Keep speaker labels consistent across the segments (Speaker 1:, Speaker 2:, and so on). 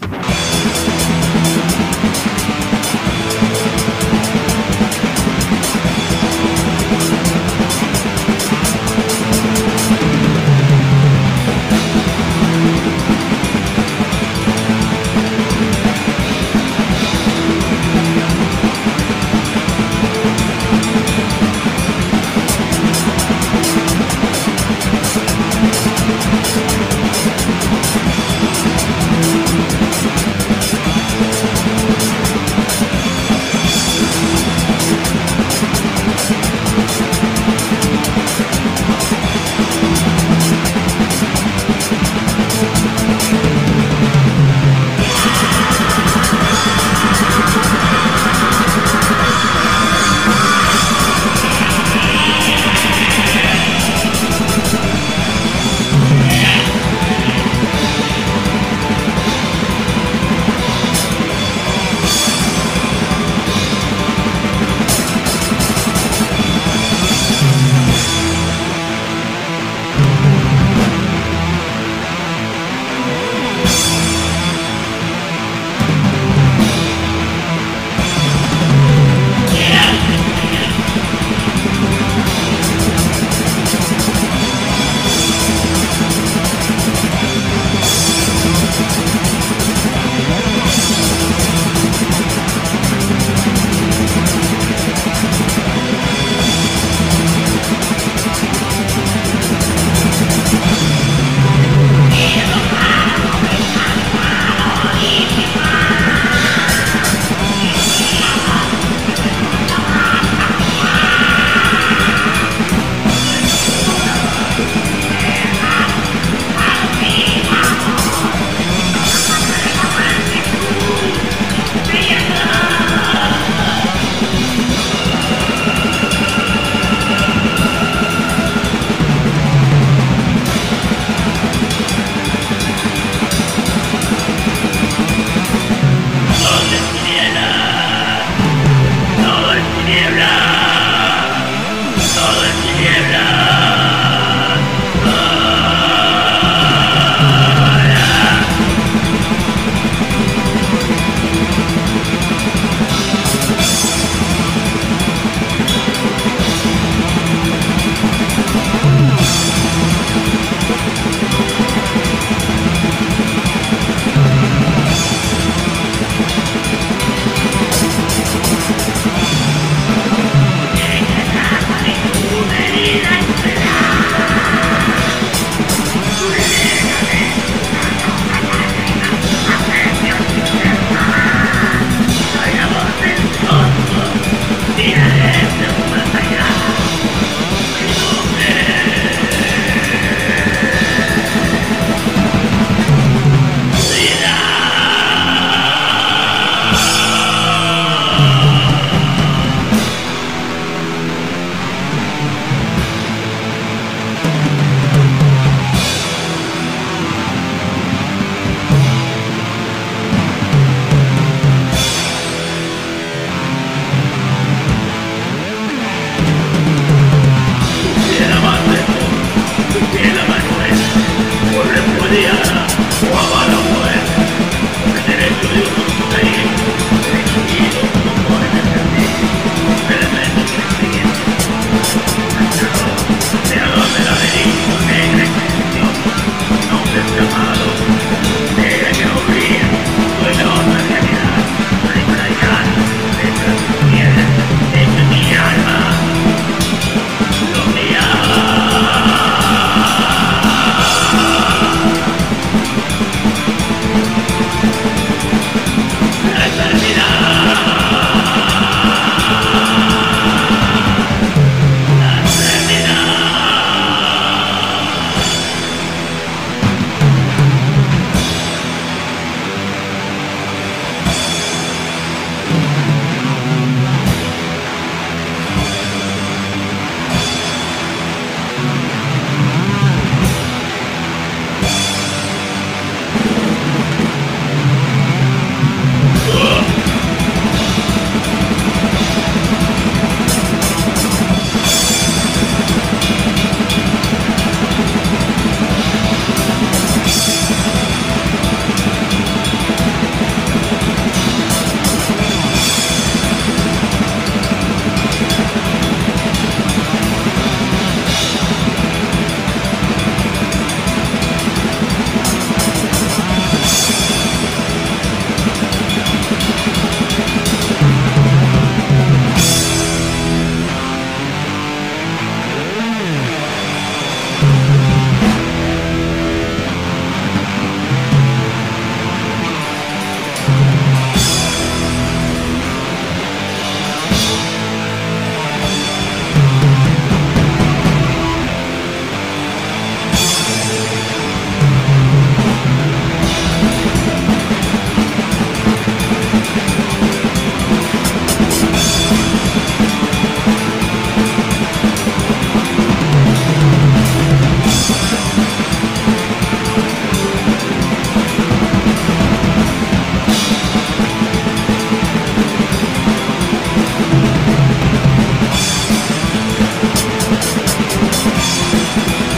Speaker 1: you Thank you.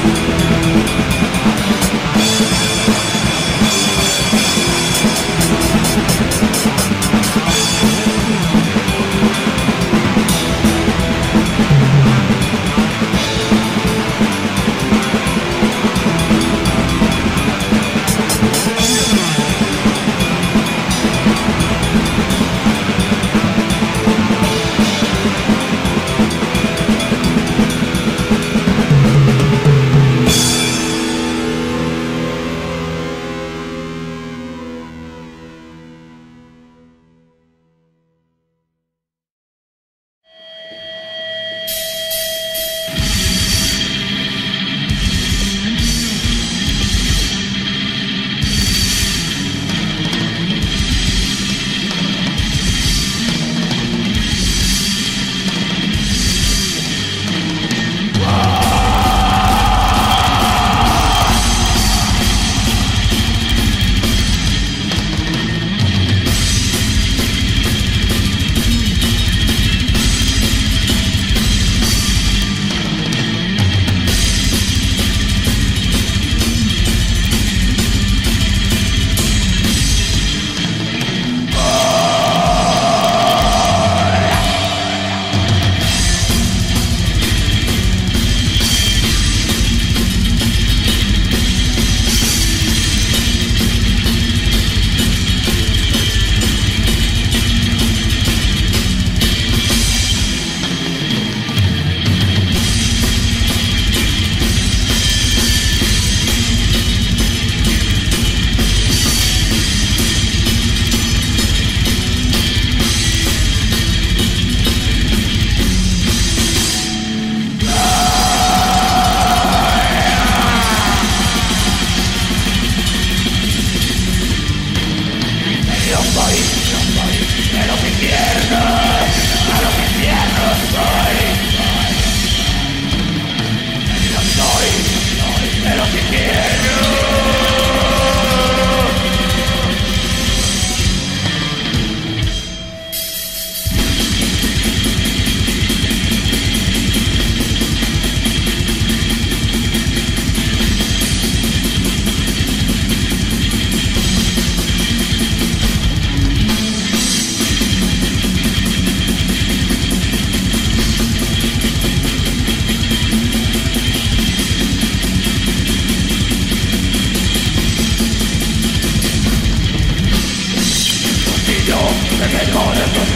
Speaker 1: yo que tengo de estos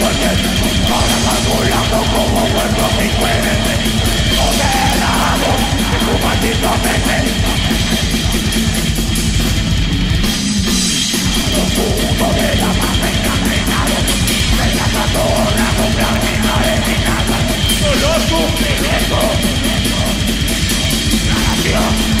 Speaker 1: porque ahora Para burlando como vuelvo incoherente No te la hago en tu maldito mente Los puntos de la paz más encaminado Me sacando la compra mi arenada Solo sufrimiento Gracias